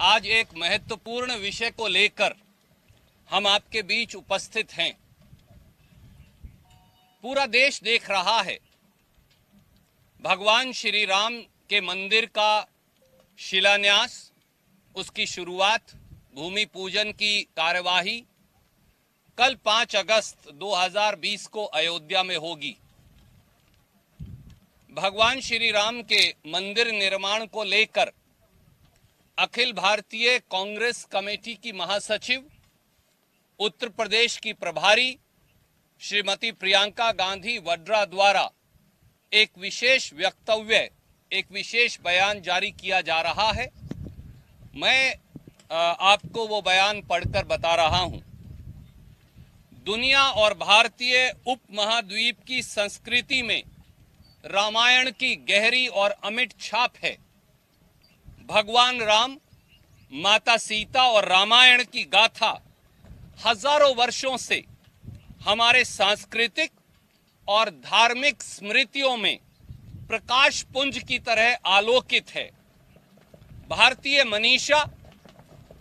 आज एक महत्वपूर्ण विषय को लेकर हम आपके बीच उपस्थित हैं। पूरा देश देख रहा है। भगवान श्री राम के मंदिर का शिलान्यास, उसकी शुरुआत, भूमि पूजन की कार्यवाही कल 5 अगस्त 2020 को अयोध्या में होगी। भगवान श्री राम के मंदिर निर्माण को लेकर अखिल भारतीय कांग्रेस कमेटी की महासचिव, उत्तर प्रदेश की प्रभारी, श्रीमती प्रियंका गांधी वड्रा द्वारा एक विशेष वक्तव्य, एक विशेष बयान जारी किया जा रहा है। मैं आपको वो बयान पढ़कर बता रहा हूँ। दुनिया और भारतीय उप महाद्वीप की संस्कृति में रामायण की गहरी और अमिट छाप है। भगवान राम, माता सीता और रामायण की गाथा हज़ारों वर्षों से हमारे सांस्कृतिक और धार्मिक स्मृतियों में प्रकाश पुंज की तरह आलोकित है। भारतीय मनीषा,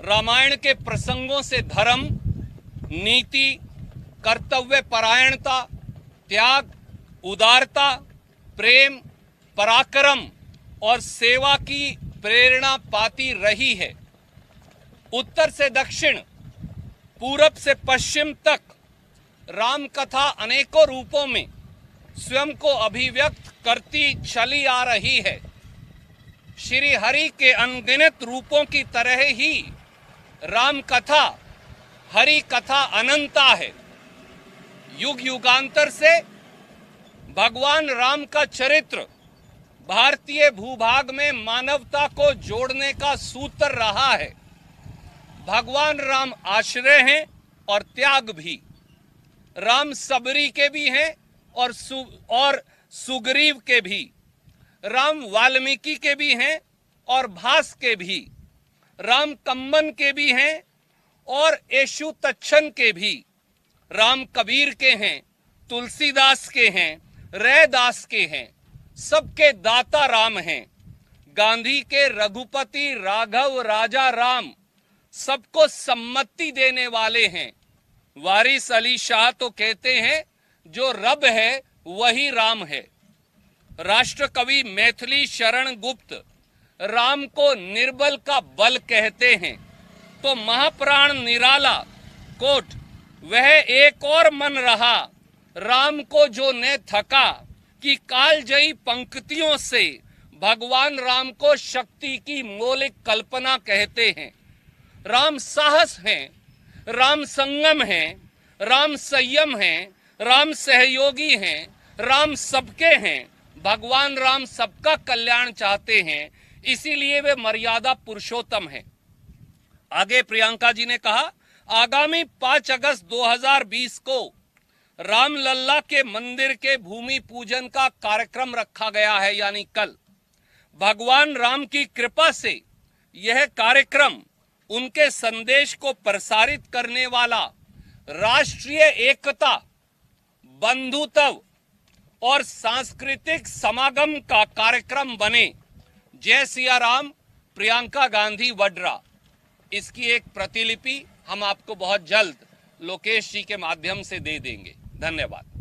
रामायण के प्रसंगों से धर्म, नीति, कर्तव्य परायणता, त्याग, उदारता, प्रेम, पराक्रम और सेवा की प्रेरणा पाती रही है। उत्तर से दक्षिण, पूरब से पश्चिम तक राम कथा अनेकों रूपों में स्वयं को अभिव्यक्त करती चली आ रही है। श्री हरि के अनगिनत रूपों की तरह ही राम कथा हरि कथा अनंता है। युग युगांतर से भगवान राम का चरित्र भारतीय भूभाग में मानवता को जोड़ने का सूत्र रहा है। भगवान राम आश्रय हैं और त्याग भी। राम सबरी के भी हैं और सु, और सुग्रीव के भी। राम वाल्मीकि के भी हैं और भास के भी। राम कम्बन के भी हैं और यशु तच्छन के भी। राम कबीर के हैं तुलसीदास के हैं रैदास के हैं। सबके दाता राम हैं। गांधी के रघुपति राघव राजा राम सबको सम्मति देने वाले हैं। वारिस अली शाह तो कहते हैं, जो रब है, वही राम है। राष्ट्र कवि मैथिली शरण गुप्त राम को निर्बल का बल कहते हैं। तो महाप्राण निराला कोट, वह एक और मन रहा, राम को जो ने थका कि कालजयी पंक्तियों से भगवान राम को शक्ति की मौलिक कल्पना कहते हैं। राम साहस हैं, राम संगम हैं, राम संयम हैं, राम सहयोगी हैं, राम सबके हैं। भगवान राम सबका कल्याण चाहते हैं, इसीलिए वे मर्यादा पुरुषोत्तम हैं। आगे प्रियंका जी ने कहा, आगामी 5 अगस्त 2020 को रामलल्ला के मंदिर के भूमि पूजन का कार्यक्रम रखा गया है, यानी कल। भगवान राम की कृपा से यह कार्यक्रम उनके संदेश को प्रसारित करने वाला राष्ट्रीय एकता, बंधुत्व और सांस्कृतिक समागम का कार्यक्रम बने। जय सिया राम, प्रियंका गांधी, वड्रा। इसकी एक प्रतिलिपि हम आपको बहुत जल्द लोकेश जी के माध्यम से दे देंगे। धन्यवाद।